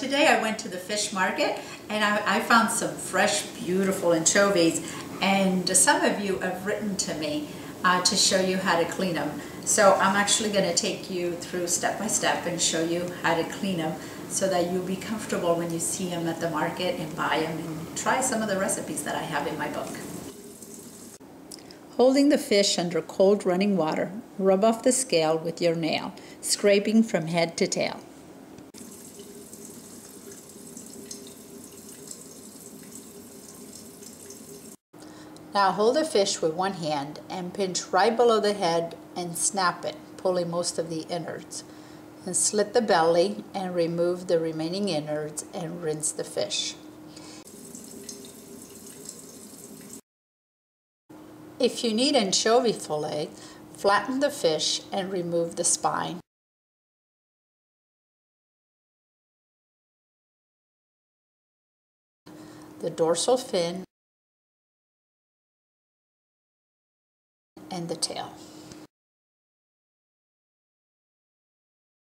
Today I went to the fish market and I, I, found some fresh, beautiful anchovies and some of you have written to me uh, to show you how to clean them. So I'm actually going to take you through step by step and show you how to clean them so that you'll be comfortable when you see them at the market and buy them and try some of the recipes that I have in my book. Holding the fish under cold running water, rub off the scale with your nail, scraping from head to tail. Now hold the fish with one hand and pinch right below the head and snap it, pulling most of the innards. And slit the belly and remove the remaining innards and rinse the fish. If you need anchovy fillet, flatten the fish and remove the spine. The dorsal fin and the tail.